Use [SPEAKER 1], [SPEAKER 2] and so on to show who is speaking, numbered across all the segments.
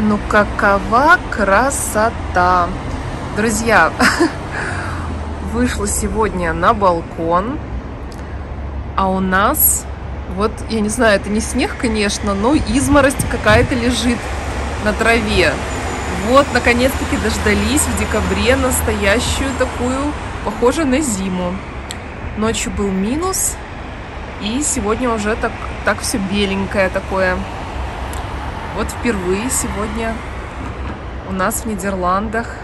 [SPEAKER 1] Ну какова красота! Друзья, вышла сегодня на балкон, а у нас, вот, я не знаю, это не снег, конечно, но изморость какая-то лежит на траве. Вот, наконец-таки дождались в декабре настоящую такую, похоже на зиму. Ночью был минус, и сегодня уже так, так все беленькое такое. Вот впервые сегодня у нас в Нидерландах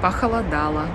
[SPEAKER 1] похолодало.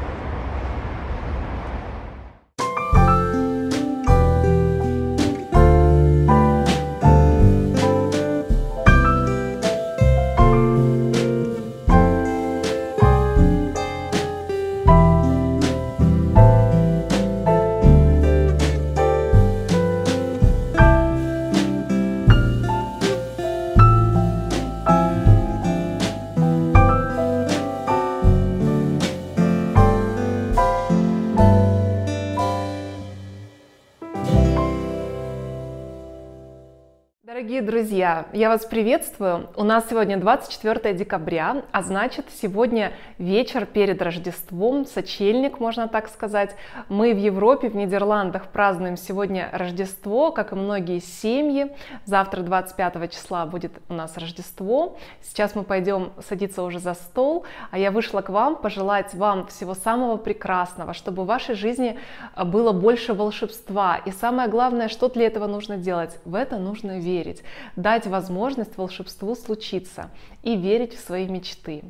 [SPEAKER 1] Дорогие друзья, я вас приветствую. У нас сегодня 24 декабря, а значит сегодня вечер перед Рождеством, сочельник, можно так сказать. Мы в Европе, в Нидерландах празднуем сегодня Рождество, как и многие семьи. Завтра, 25 числа, будет у нас Рождество. Сейчас мы пойдем садиться уже за стол, а я вышла к вам пожелать вам всего самого прекрасного, чтобы в вашей жизни было больше волшебства. И самое главное, что для этого нужно делать? В это нужно верить дать возможность волшебству случиться и верить в свои мечты.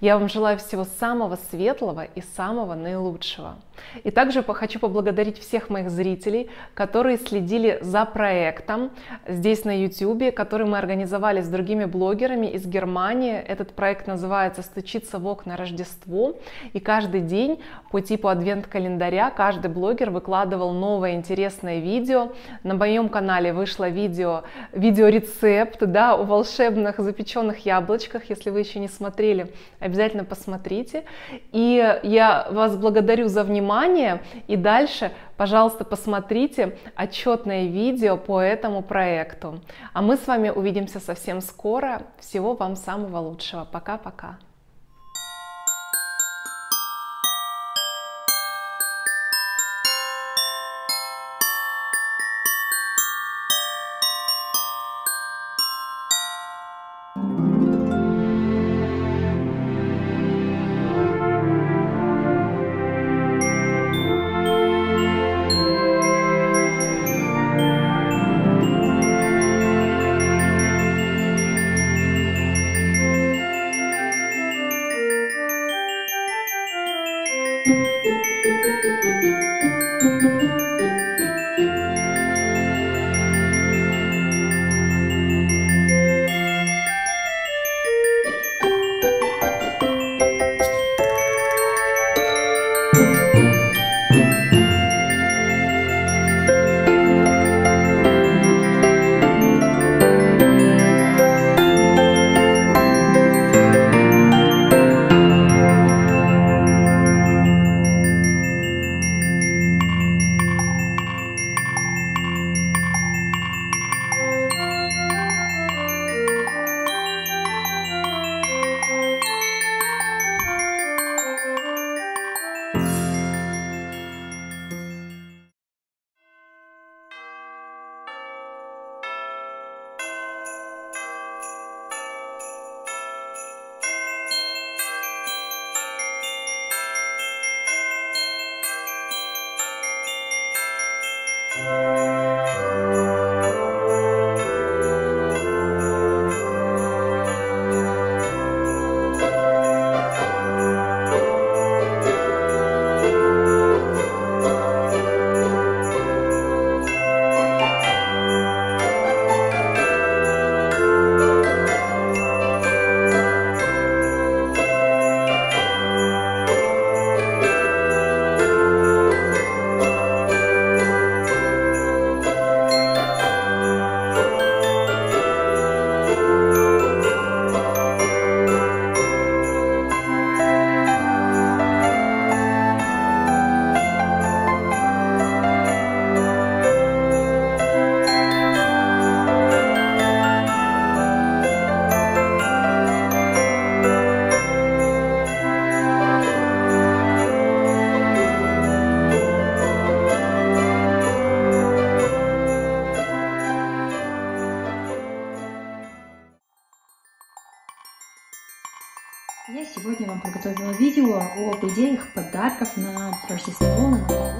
[SPEAKER 1] Я вам желаю всего самого светлого и самого наилучшего. И также хочу поблагодарить всех моих зрителей, которые следили за проектом здесь на YouTube, который мы организовали с другими блогерами из Германии. Этот проект называется «Стучиться в окна Рождество». И каждый день по типу адвент-календаря каждый блогер выкладывал новое интересное видео. На моем канале вышло видео, видеорецепт да, о волшебных запеченных яблочках. Если вы еще не смотрели, обязательно посмотрите. И я вас благодарю за внимание внимание и дальше, пожалуйста, посмотрите отчетное видео по этому проекту. А мы с вами увидимся совсем скоро. Всего вам самого лучшего. Пока-пока.
[SPEAKER 2] Я сегодня вам подготовила видео об идеях подарков на Рождество, на Новый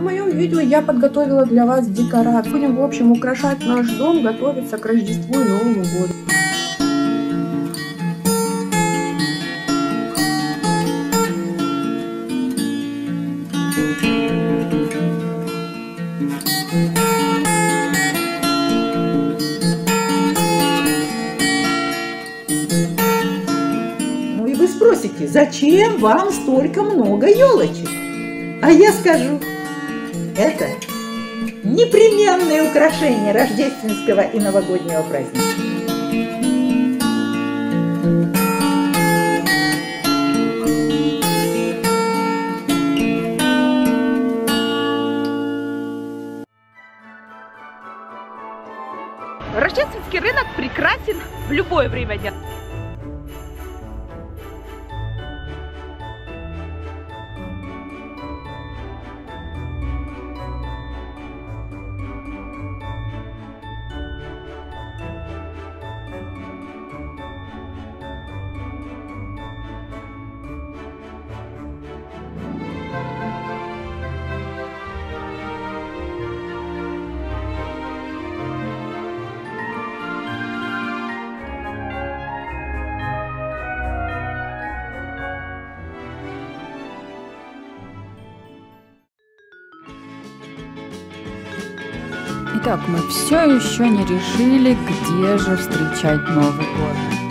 [SPEAKER 3] в моем видео я подготовила для вас декорацию. Будем, в общем, украшать наш дом, готовиться к Рождеству и Новому году.
[SPEAKER 4] Ну и вы спросите, зачем вам столько много елочек? А я скажу, это непременное украшение рождественского и новогоднего праздника.
[SPEAKER 5] Рождественский рынок прекрасен в любое время дня.
[SPEAKER 6] Итак, мы все еще не решили, где же встречать Новый год.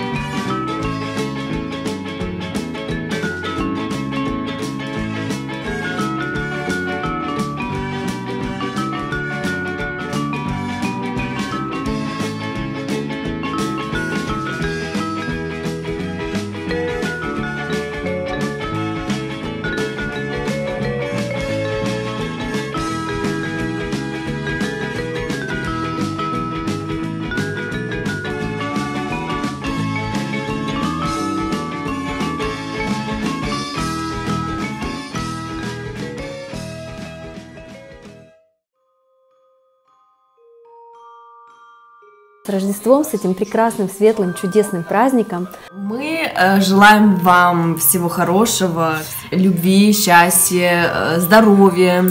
[SPEAKER 7] Рождеством, с этим прекрасным, светлым, чудесным праздником.
[SPEAKER 8] Мы э, желаем вам всего хорошего, любви, счастья, э, здоровья.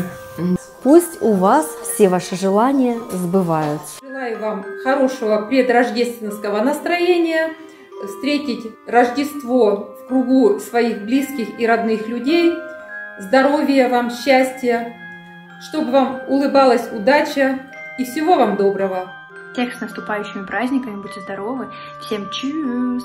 [SPEAKER 7] Пусть у вас все ваши желания сбываются.
[SPEAKER 9] Желаю вам хорошего предрождественского настроения, встретить Рождество в кругу своих близких и родных людей, здоровья вам, счастья, чтобы вам улыбалась удача и всего вам доброго.
[SPEAKER 2] Всех с наступающими праздниками, будьте здоровы, всем чус!